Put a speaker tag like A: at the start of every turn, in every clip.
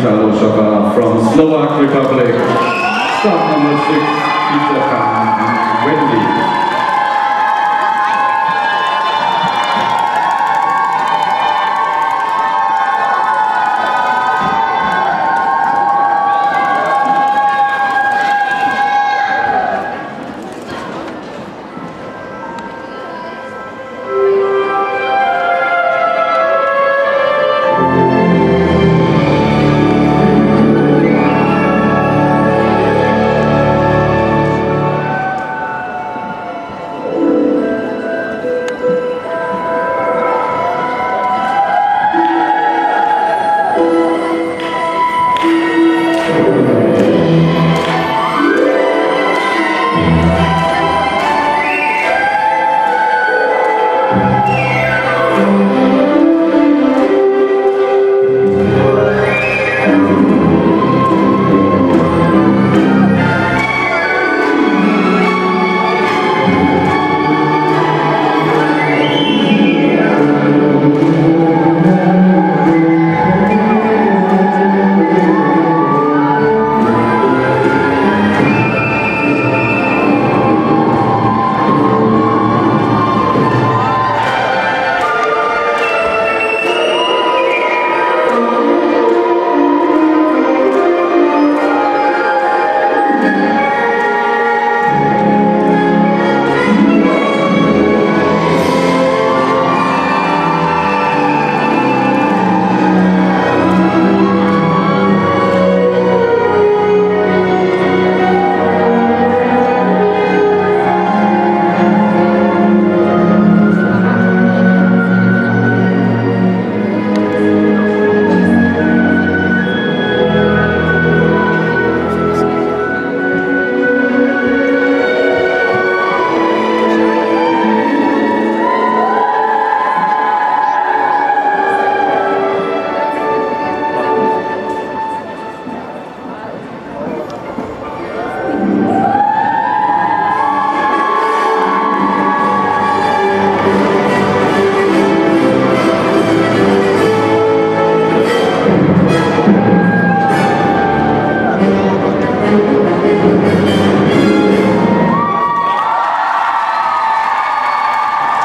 A: Italo Shaka from Slovak Republic. Start number six,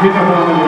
A: Gracias.